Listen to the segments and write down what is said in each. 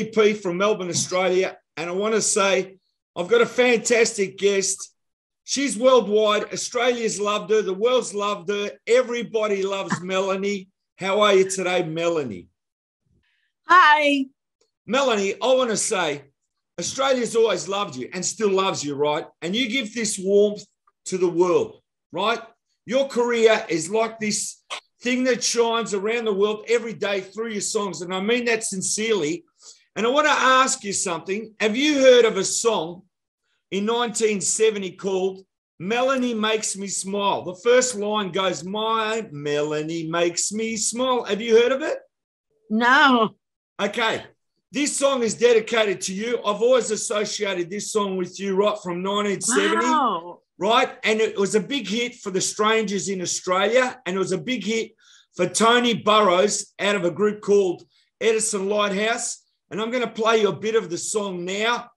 EP from Melbourne, Australia. And I want to say I've got a fantastic guest. She's worldwide. Australia's loved her. The world's loved her. Everybody loves Melanie. How are you today, Melanie? Hi. Melanie, I want to say Australia's always loved you and still loves you, right? And you give this warmth to the world, right? Your career is like this thing that shines around the world every day through your songs. And I mean that sincerely. And I want to ask you something. Have you heard of a song in 1970 called Melanie Makes Me Smile? The first line goes, My Melanie makes me smile. Have you heard of it? No. Okay. This song is dedicated to you. I've always associated this song with you right from 1970 Wow. right? And it was a big hit for the strangers in Australia, and it was a big hit for Tony Burrows out of a group called Edison Lighthouse. And I'm going to play you a bit of the song now.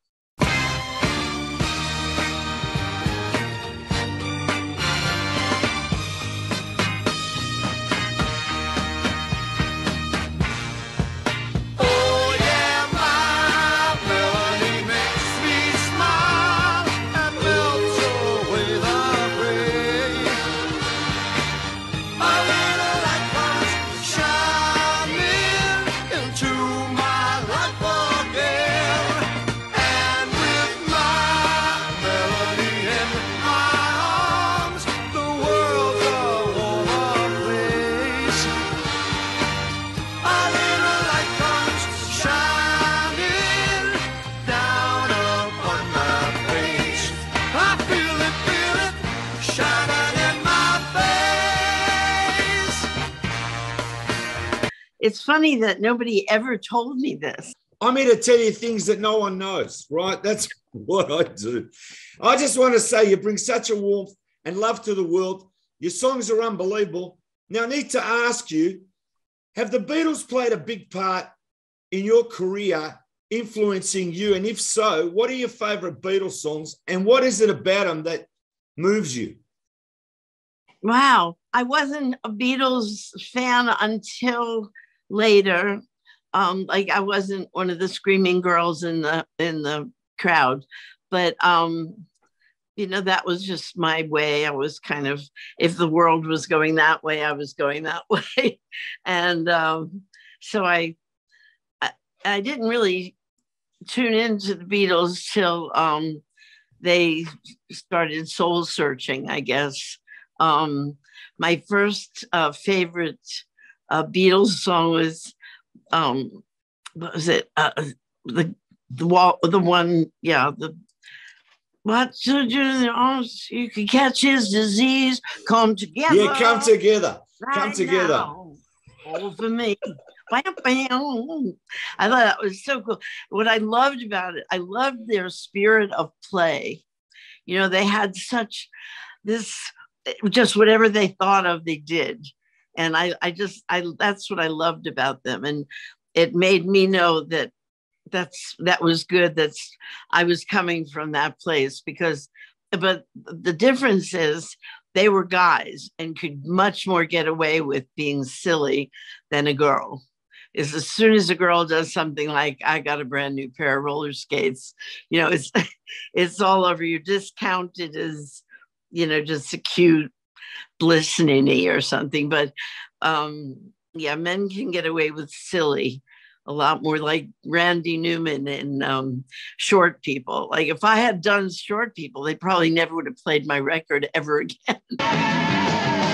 Funny that nobody ever told me this. I'm here to tell you things that no one knows, right? That's what I do. I just want to say you bring such a warmth and love to the world. Your songs are unbelievable. Now, I need to ask you have the Beatles played a big part in your career, influencing you? And if so, what are your favorite Beatles songs? And what is it about them that moves you? Wow. I wasn't a Beatles fan until later. Um, like I wasn't one of the screaming girls in the in the crowd, but um, you know that was just my way. I was kind of if the world was going that way, I was going that way, and um, so I, I I didn't really tune into the Beatles till um, they started soul searching, I guess. Um, my first uh, favorite uh, Beatles song was um, what was it? Uh, the the wall, the one, yeah, the what do? You can catch his disease. Come together. Yeah, come together. Come together. now. All for me. bam, bam. I thought that was so cool. What I loved about it, I loved their spirit of play. You know, they had such this, just whatever they thought of, they did. And I, I just, I, that's what I loved about them. And it made me know that that's, that was good. That's, I was coming from that place because, but the difference is they were guys and could much more get away with being silly than a girl is as soon as a girl does something like I got a brand new pair of roller skates, you know, it's it's all over. You're discounted as, you know, just a cute blistening or something. But um yeah, men can get away with silly a lot more like Randy Newman and um, Short People. Like if I had done Short People, they probably never would have played my record ever again.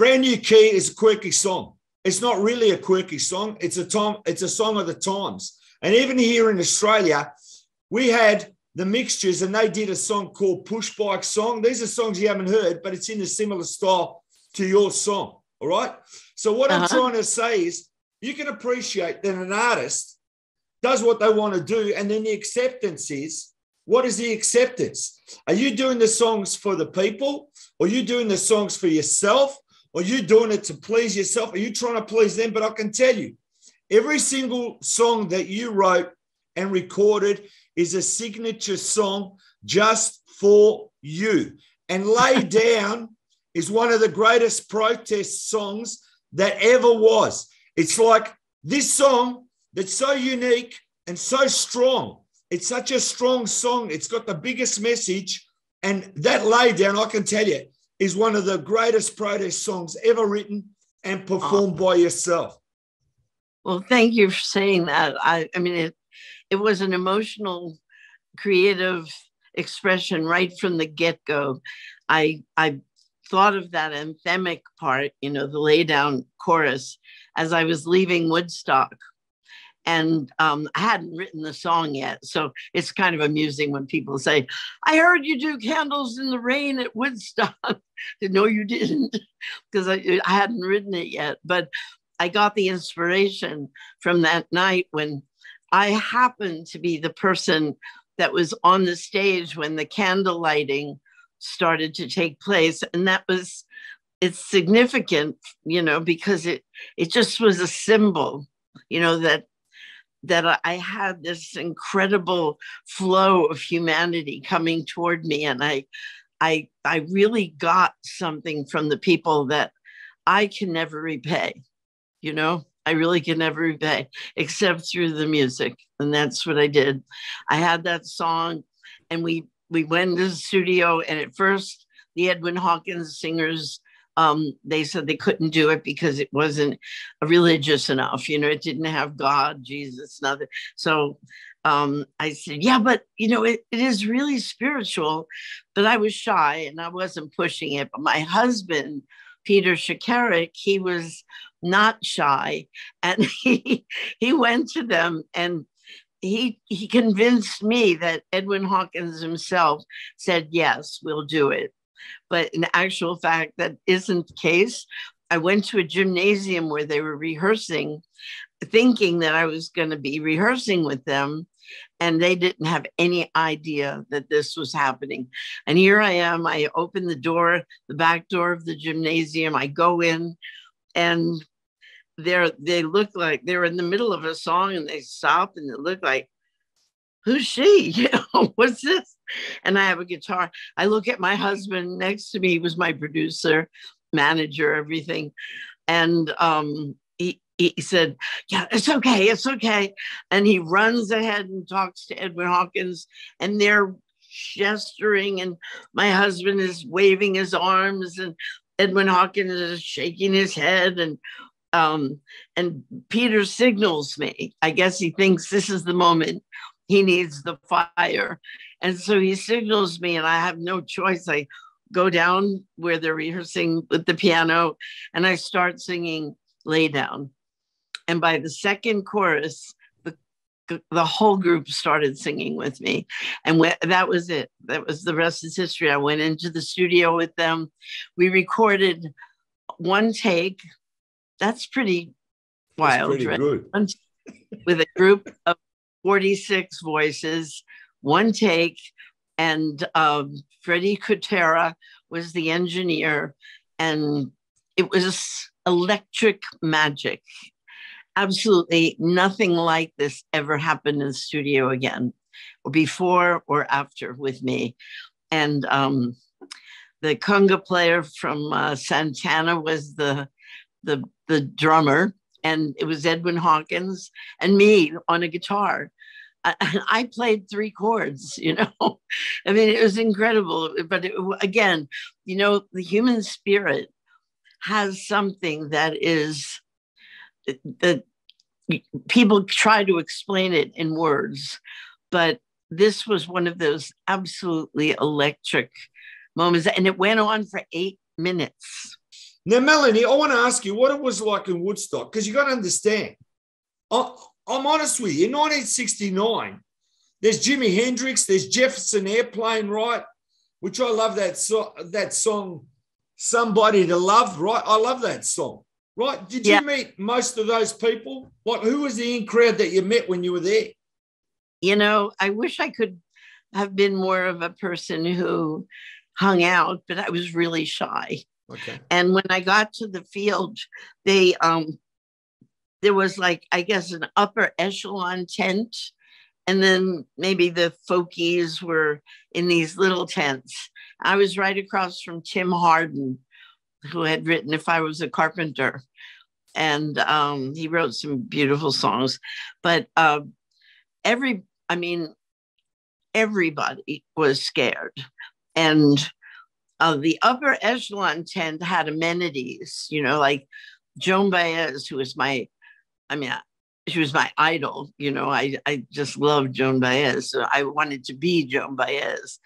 Brand New Key is a quirky song. It's not really a quirky song. It's a time. It's a song of the times. And even here in Australia, we had the mixtures, and they did a song called Push Bike Song. These are songs you haven't heard, but it's in a similar style to your song. All right. So what I'm Uh-huh. trying to say is, you can appreciate that an artist does what they want to do, and then the acceptance is. What is the acceptance? Are you doing the songs for the people, or you doing the songs for yourself, or you doing it to please yourself? Are you trying to please them? But I can tell you, every single song that you wrote and recorded is a signature song just for you. And Lay Down is one of the greatest protest songs that ever was. It's like this song that's so unique and so strong. It's such a strong song. It's got the biggest message. And that Lay Down, I can tell you, is one of the greatest protest songs ever written and performed by yourself. Well, thank you for saying that. I, I mean, it, it was an emotional, creative expression right from the get go. I, I thought of that anthemic part, you know, the lay down chorus as I was leaving Woodstock. And um, I hadn't written the song yet. So it's kind of amusing when people say, I heard you do candles in the rain at Woodstock. no, you didn't, because I, I hadn't written it yet. But I got the inspiration from that night when I happened to be the person that was on the stage when the candle lighting started to take place. And that was, it's significant, you know, because it, it just was a symbol, you know, that that I- had this incredible flow of humanity coming toward me. And I, I, I really got something from the people that I can never repay you know i really can never repay except through the music and that's what i did i had that song and we we went to the studio and at first the edwin hawkins singers um, they said they couldn't do it because it wasn't religious enough you know it didn't have god jesus nothing. So um, i said yeah but you know it, it is really spiritual. But i was shy and i wasn't pushing it. But my husband peter Schekeryk he was not shy. And he he went to them and he he convinced me that edwin hawkins himself said yes we'll do it but in actual fact that isn't the case. I went to a gymnasium where they were rehearsing thinking that i was going to be rehearsing with them and they didn't have any idea that this was happening. And here i am i open the door the back door of the gymnasium i go in and they're they look like they're in the middle of a song and they stop and they look like who's she? You know what's this? And i have a guitar. I look at my husband next to me he was my producer manager everything. And um he he said yeah it's okay it's okay. And he runs ahead and talks to edwin hawkins and they're gesturing and my husband is waving his arms and edwin hawkins is shaking his head and um, and Peter signals me. I guess he thinks this is the moment he needs the fire. And so he signals me, and I have no choice. I go down where they're rehearsing with the piano and I start singing Lay Down. And by the second chorus, the, the whole group started singing with me. And that was it. That was the rest is history. I went into the studio with them. We recorded one take. That's pretty That's wild, pretty right? good. with a group of 46 voices, one take, and um, Freddie Kutera was the engineer, and it was electric magic. Absolutely nothing like this ever happened in the studio again, before or after with me. And um, the conga player from uh, Santana was the the the drummer, and it was Edwin Hawkins and me on a guitar. I, I played three chords, you know. I mean, it was incredible. But it, again, you know, the human spirit has something that is that people try to explain it in words, but this was one of those absolutely electric moments, and it went on for eight minutes. Now, Melanie, I want to ask you what it was like in Woodstock because you got to understand. I, I'm honest with you. In 1969, there's Jimi Hendrix, there's Jefferson Airplane, right? Which I love that so, that song, "Somebody to Love." Right, I love that song. Right? Did Yeah. you meet most of those people? Like, who was the in crowd that you met when you were there? you know, I wish I could have been more of a person who hung out, but I was really shy. And when I got to the field, they um there was like I guess an upper echelon tent, and then maybe the folkies were in these little tents. I was right across from Tim Hardin, who had written "If I Was a Carpenter," and um, he wrote some beautiful songs. But uh, every, I mean, everybody was scared, and uh, the upper echelon tent had amenities, you know, like Joan Baez, who was my, I mean, she was my idol, you know, I, I just loved Joan Baez. So I wanted to be Joan Baez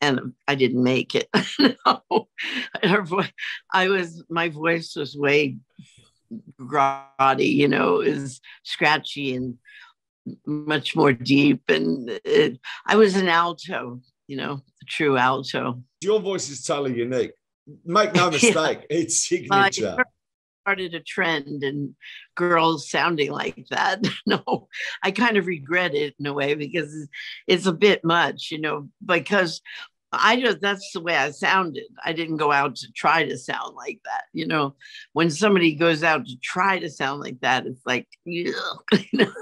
and I didn't make it. no, her voice, I was, my voice was way grotty, you know, is scratchy and much more deep. And it, I was an alto, you know, a true alto. Your voice is totally unique. Make no Yeah. mistake, it's Well, I started a trend and girls sounding like that. no, I kind of regret it in a way because it's- it's a bit much, you know, because I just that's the way I sounded. I didn't go out to try to sound like that. You know, when somebody goes out to try to sound like that, it's like, you know.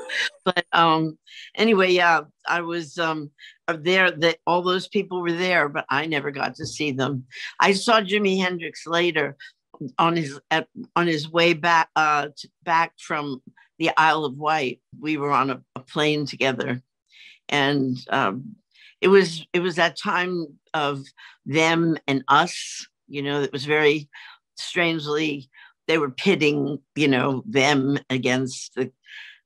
But um, anyway, yeah, I was um there. That all those people were there, but I never got to see them. I saw Jimi Hendrix later on his at, on his way back uh back from the Isle of Wight. We were on a, a plane together, and um, it was it was that time of them and us. You know, it was very strangely they were pitting you know them against the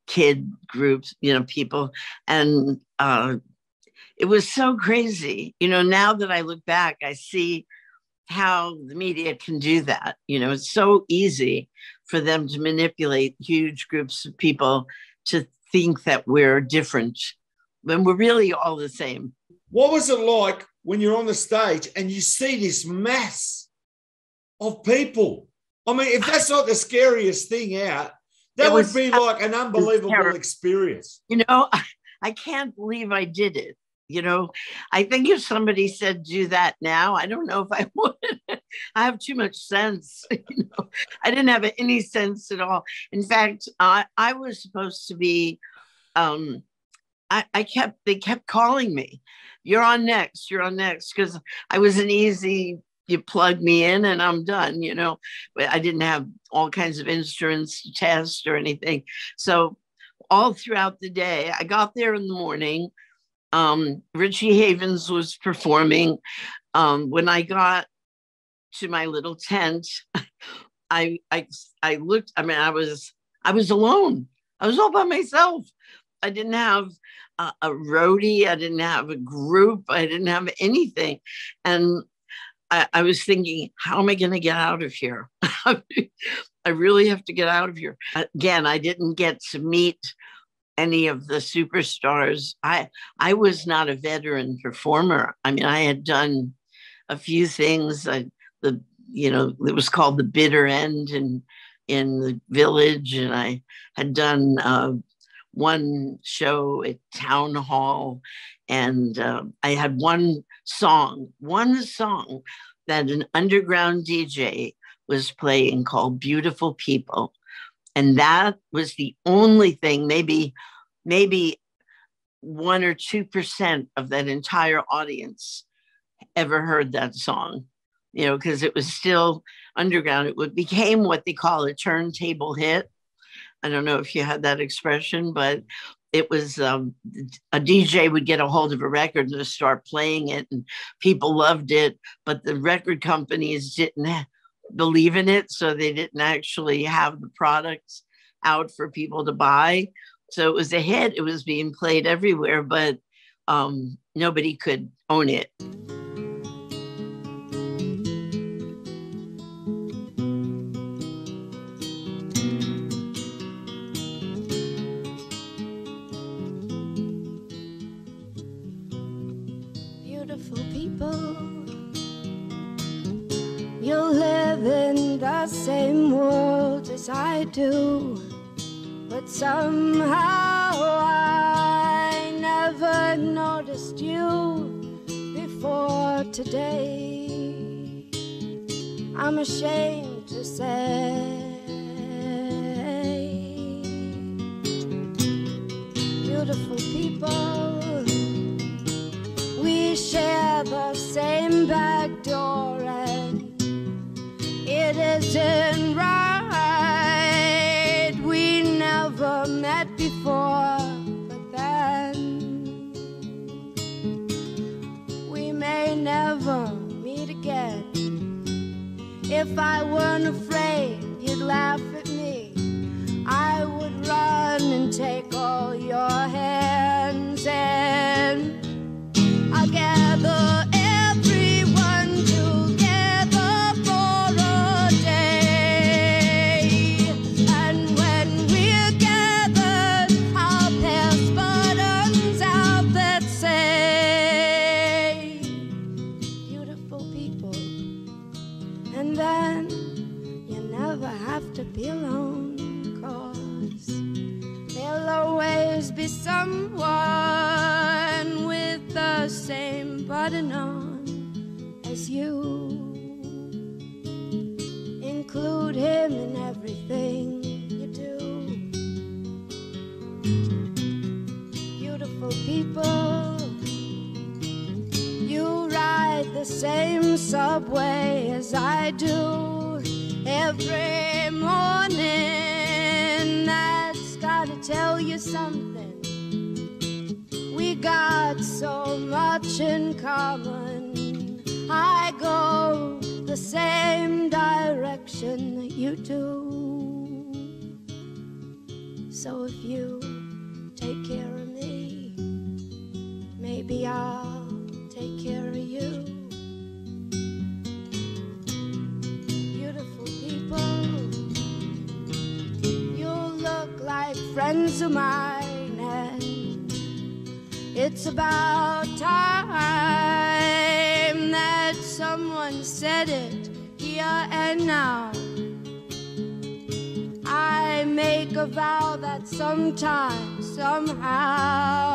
kid groups, you know, people, and uh, it was so crazy. You know, now that I look back, I see how the media can do that. You know, it's so easy for them to manipulate huge groups of people to think that we're different when we're really all the same. What was it like when you're on the stage and you see this mass of people? I mean, if that's not the scariest thing out, that It would was- be like an unbelievable experience. You know, I can't believe I did it. You know, I think if somebody said do that now, I don't know if I would. I have too much sense. You know, I didn't have any sense at all. In fact, I I was supposed to be. Um, I, I kept they kept calling me. You're on next. You're on next because I was an easy. You plug me in and I'm done. You know, but I didn't have all kinds of instruments to test or anything. So all throughout the day. I got there in the morning. Um, Richie Havens was performing. Um, when I got to my little tent, I I I looked. I mean, I was I was alone. I was all by myself. I didn't have a, a roadie. I didn't have a group. I didn't have anything. And I, I was thinking, how am I going to get out of here? I really have to get out of here. Again, I didn't get to meet any of the superstars. I I was not a veteran performer. I mean, I had done a few things. I, the you know it was called the Bitter End in in the village, and I had done uh, one show at town hall, and uh, I had one song, one song that an underground DJ was playing called "Beautiful People." And that was the only thing maybe maybe one or two percent of that entire audience ever heard that song you know because it was still underground. It became what they call a turntable hit. I don't know if you had that expression but it was um, a dj would get a hold of a record and just start playing it and people loved it but the record companies didn't believe in it so they didn't actually have the products out for people to buy. So it was a hit. It was being played everywhere but um, nobody could own it same world as I do, but somehow I never noticed you before today. I'm ashamed to say. If I weren't you do. So if you take care of me, maybe I'll take care of you. Beautiful people, you look like friends of mine, and it's about time that someone said it here and now. Sometime, somehow,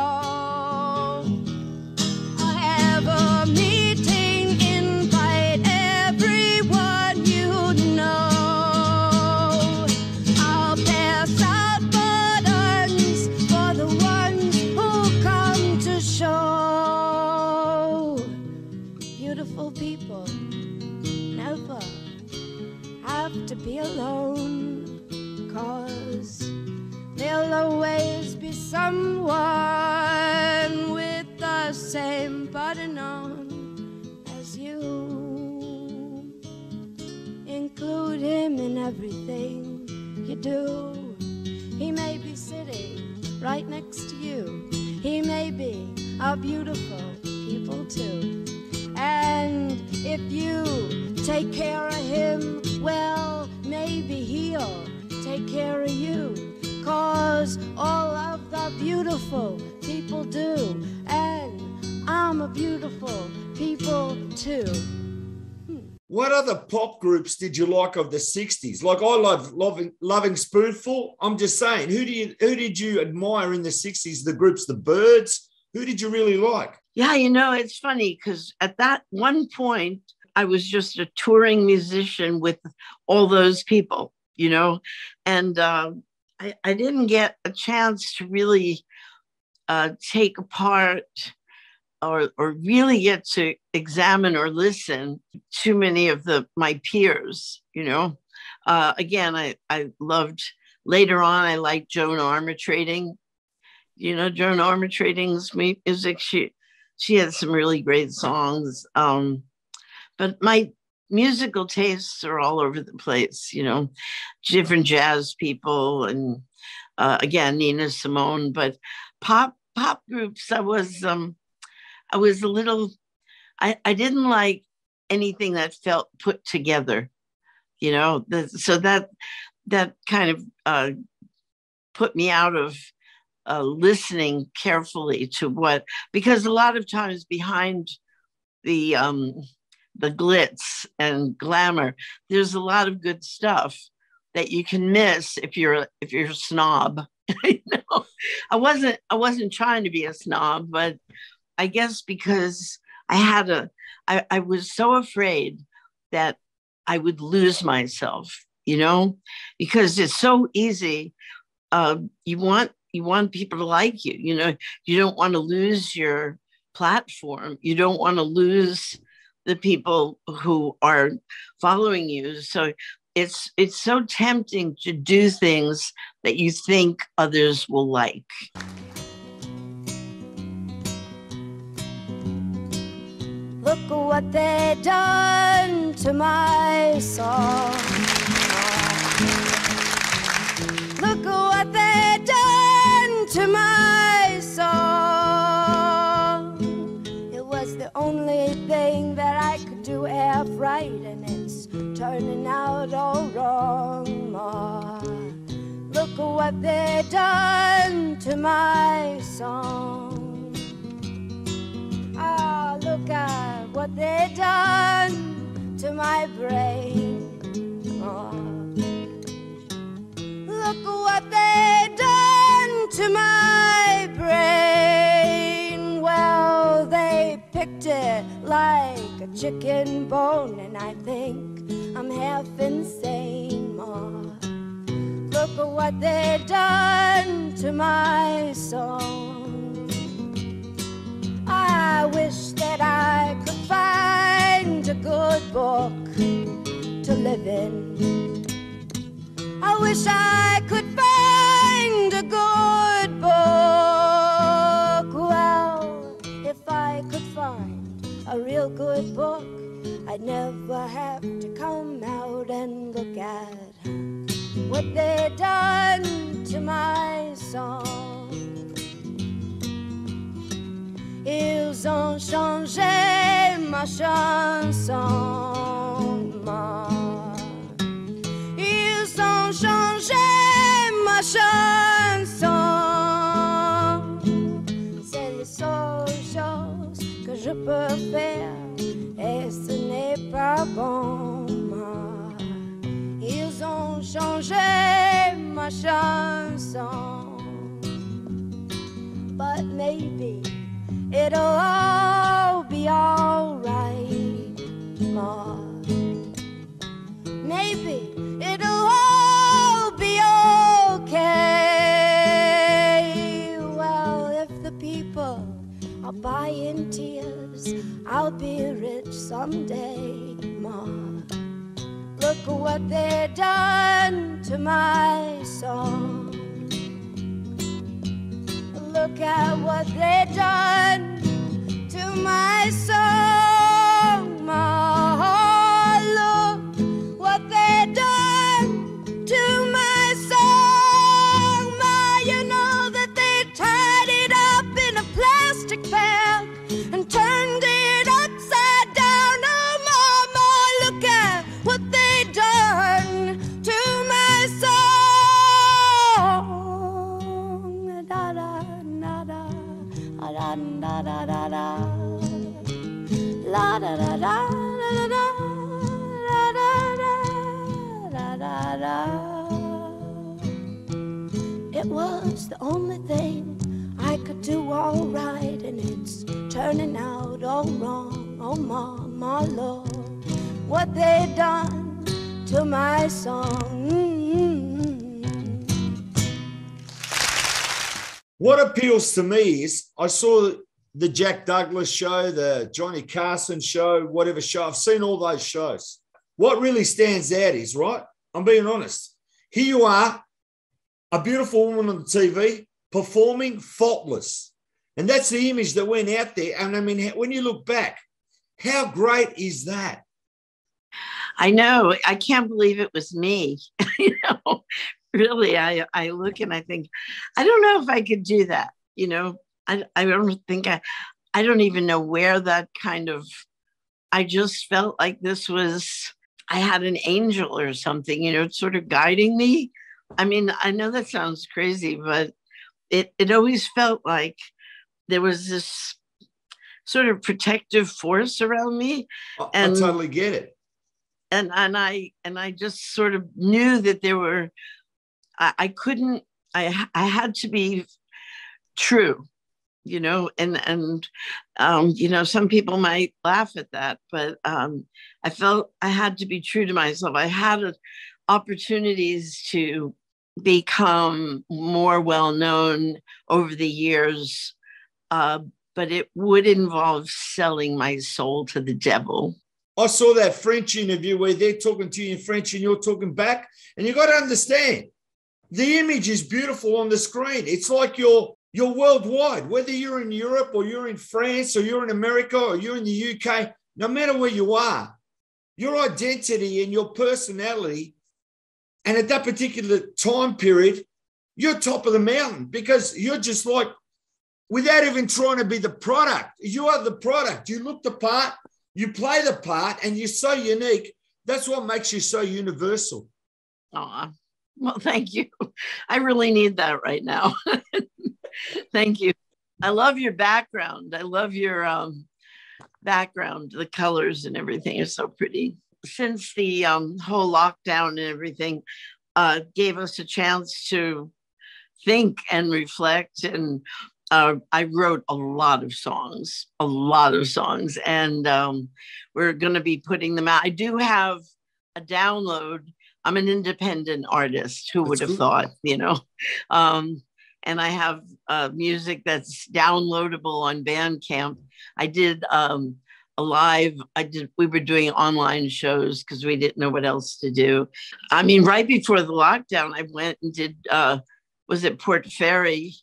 pop groups did you like of the 60s? Like I love loving loving spoonful. I'm just saying, who do you who did you admire in the 60s? The groups, the Byrds. Who did you really like? Yeah, you know, it's funny because at that one point, I was just a touring musician with all those people, you know, and uh, I, I didn't get a chance to really uh, take apart or, or really get to examine or listen to many of the my peers, you know. Uh, again, I, I loved later on, I liked Joan Armatrading. You know, Joan Armatrading's mu- music, she she had some really great songs. Um, but my musical tastes are all over the place, you know, different jazz people and uh, again Nina Simone, but pop pop groups. I was um, I was a little, I I didn't like anything that felt put together, you know. The, so that that kind of uh, put me out of uh, listening carefully to what because a lot of times behind the um, the glitz and glamour, there's a lot of good stuff that you can miss if you're if you're a snob. you know, I wasn't I wasn't trying to be a snob, but I guess because I had a I, I was so afraid that I would lose myself, you know, because it's so easy. Uh, you want you want people to like you, you know, you don't want to lose your platform. You don't want to lose the people who are following you. So it's it's so tempting to do things that you think others will like. Look at what they done to my song. Look what they done to my song. It was the only thing that I could do half right, and it's turning out all wrong. Ma. Look what they done to my song. Ah, look at what they done to my brain. Ah. Look at what they done to my brain. Well, they picked it like a chicken bone, and I think I'm half insane. Ma. Look at what they done to my song. I wish that I find a good book to live in. I wish I could find a good book. Well, if I could find a real good book, I'd never have to come out and look at what they've done to my song. Ils ont changé ma chanson. Ils ont changé ma chanson. C'est les seules choses que je peux faire et ce n'est pas bon. Ils ont changé be rich someday, Ma. Look at what they've done to my song. Look at what they've done to my song. Da da da da da da da da da da. It was the only thing I could do all right, and it's turning out all wrong. Oh, mama, Lord, what they done to my song. Mm-hmm. What appeals to me is I saw the Jack Douglas show, the Johnny Carson show, whatever show. I've seen all those shows. What really stands out is, right? I'm being honest. Here you are, a beautiful woman on the TV performing faultless. And that's the image that went out there. And I mean, when you look back, how great is that? I know. I can't believe it was me. you know, really, I I look and I think, I don't know if I could do that. You know, I I don't think I I don't even know where that kind of I just felt like this was I had an angel or something, you know, sort of guiding me. I mean, I know that sounds crazy, but it it always felt like there was this sort of protective force around me I, And- I totally get it. and and I and I just sort of knew that there were I, I couldn't I I had to be true, you know, and and um, you know, some people might laugh at that, but um, I felt I had to be true to myself. I had a, opportunities to become more well known over the years, uh, but it would involve selling my soul to the devil. I saw that French interview where they're talking to you in French and you're talking back. And you got to understand the image is beautiful on the screen. It's like you're you're worldwide, whether you're in Europe or you're in France or you're in America or you're in the UK, no matter where you are, your identity and your personality, and at that particular time period, you're top of the mountain because you're just like, without even trying to be the product, you are the product. You look the part, you play the part, and you're so unique. That's what makes you so universal. Aw, well, thank you. I really need that right now. thank you. I love your background. I love your um, background, the colors and everything is so pretty. Since the um, whole lockdown and everything uh, gave us a chance to think and reflect, and uh, I wrote a lot of songs, a lot of songs, and um, we're going to be putting them out. I do have a download I'm an independent artist. Who would have cool. thought, you know? Um, and I have uh, music that's downloadable on Bandcamp. I did um, a live. I did. We were doing online shows because we didn't know what else to do. I mean, right before the lockdown, I went and did. Uh, was it Port Fairy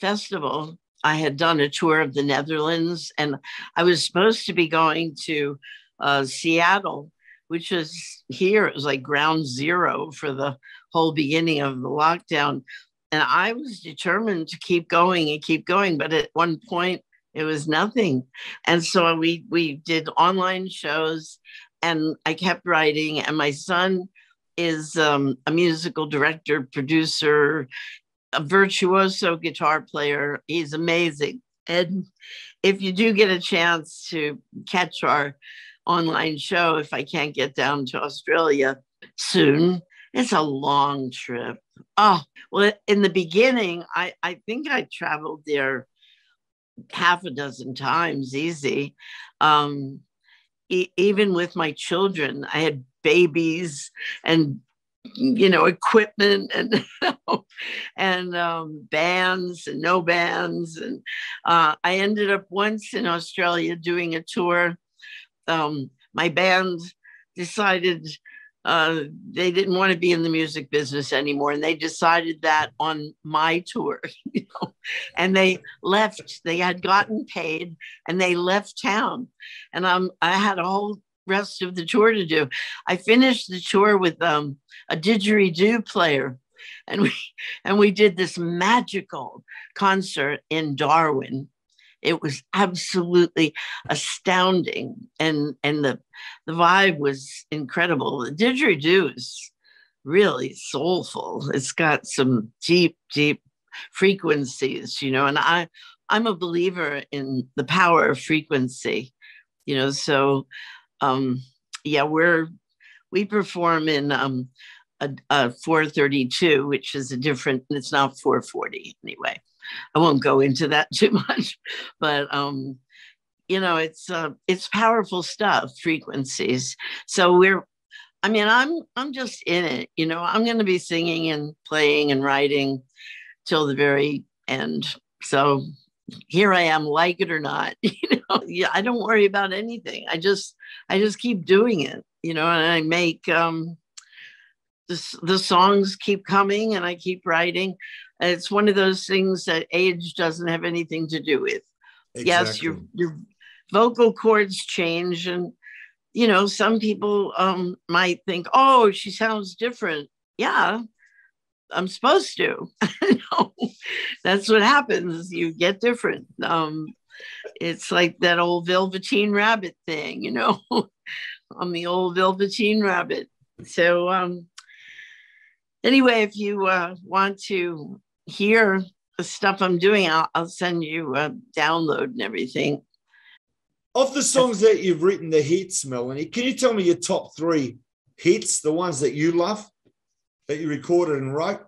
Festival? I had done a tour of the Netherlands, and I was supposed to be going to uh, Seattle which was here, it was like ground zero for the whole beginning of the lockdown. And I was determined to keep going and keep going. But at one point, it was nothing. And so we we did online shows and I kept writing. And my son is um, a musical director, producer, a virtuoso guitar player. He's amazing. And if you do get a chance to catch our online show if I can't get down to Australia soon. It's a long trip. Oh, well, in the beginning, I, I think I traveled there half a dozen times, easy. Um, e- even with my children, I had babies and you know equipment and and um, bands and no bands and uh, I ended up once in Australia doing a tour um, my band decided uh, they didn't want to be in the music business anymore, and they decided that on my tour, you know, and they left. They had gotten paid, and they left town, and I had a whole rest of the tour to do. I finished the tour with um, a didgeridoo player, and we and we did this magical concert in Darwin. It was absolutely astounding and and the the vibe was incredible the didgeridoo is really soulful it's got some deep deep frequencies you know and i i'm a believer in the power of frequency you know. So, um, yeah, we're we perform in um, a, a 432, which is a different. It's not 440 anyway. I won't go into that too much, but um, you know, it's uh, it's powerful stuff, frequencies. So we're I mean, I'm I'm just in it, you know. I'm going to be singing and playing and writing till the very end. So here I am, like it or not. You know, yeah, I don't worry about anything. I just I just keep doing it, you know, and I make um the, the songs keep coming and I keep writing. It's one of those things that age doesn't have anything to do with. Yes, your your vocal cords change and you know, some people um might think, oh, she sounds different. Yeah, I'm supposed to. no, that's what happens. You get different. Um, it's like that old Velveteen Rabbit thing, you know. I'm the old Velveteen Rabbit. So um, anyway, if you uh, want to hear the stuff I'm doing, I'll, I'll send you a download and everything. Of the songs that you've written, the hits, Melanie, can you tell me your top three hits, the ones that you love, that you recorded and wrote?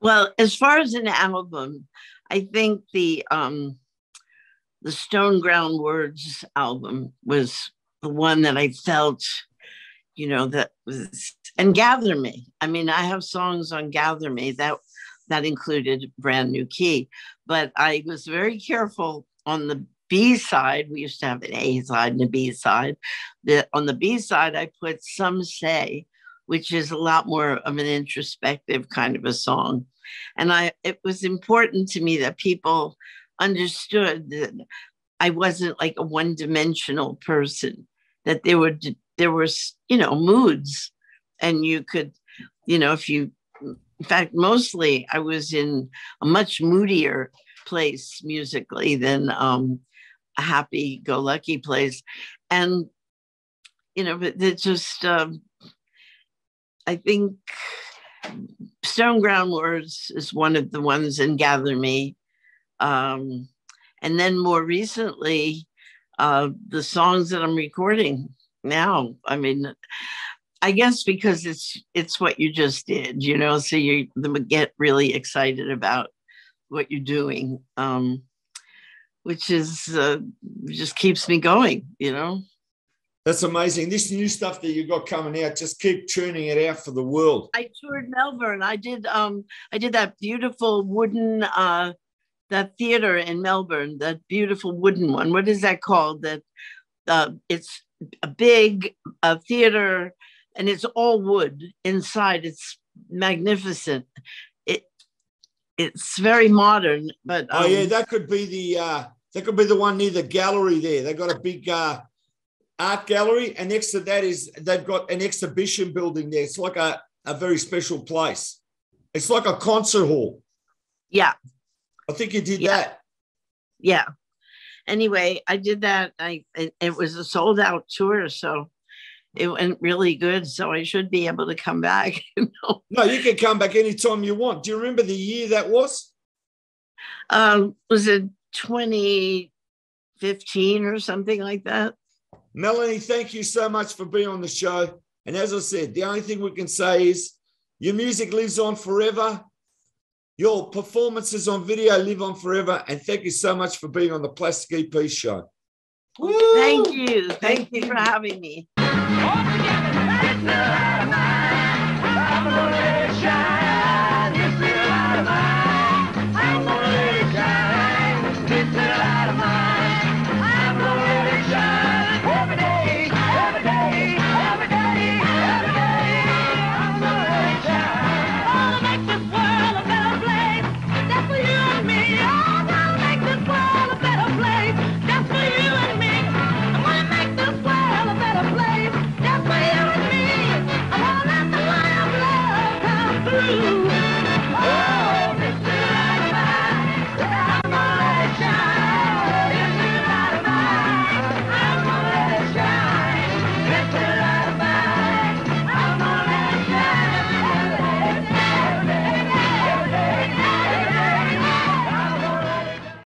Well, as far as an album, I think the um the Stone Ground Words album was the one that I felt, you know, that was and Gather Me. I mean, I have songs on Gather Me that that included Brand New Key, but I was very careful on the B side. We used to have an A side and a B side. The on the B side, I put Some Say, which is a lot more of an introspective kind of a song. And I it was important to me that people understood that I wasn't like a one-dimensional person, that there were there was, you know, moods. And you could, you know, if you in fact, mostly I was in a much moodier place musically than um, a happy go lucky place. And, you know, but it just, um, I think Stone Ground Words is one of the ones in Gather Me. Um, and then more recently, uh, the songs that I'm recording now. I mean, I guess because it's it's what you just did, you know, so you get really excited about what you're doing, um, which is uh, just keeps me going, you know. That's amazing. This new stuff that you got coming out, just keep tuning it out for the world. I toured Melbourne. I did um I did that beautiful wooden uh that theater in Melbourne, that beautiful wooden one. What is that called? That uh it's a big uh, theater and it's all wood inside. It's magnificent. It it's very modern, but Oh yeah, um, that could be the uh that could be the one near the gallery there. They've got a big uh art gallery, and next to that is they've got an exhibition building there. It's like a, a very special place. It's like a concert hall. yeah, I think you did Yeah. that. yeah. Anyway, I did that. I it, it was a sold out tour, so it went really good. So I should be able to come back. You know, No, you can come back anytime you want. Do you remember the year that was? um, was it 2015 or something like that? Melanie, thank you so much for being on the show. And as I said, the only thing we can say is your music lives on forever. Your performances on video live on forever. And thank you so much for being on the Plastic EP show. Thank you. Thank you for having me. Just for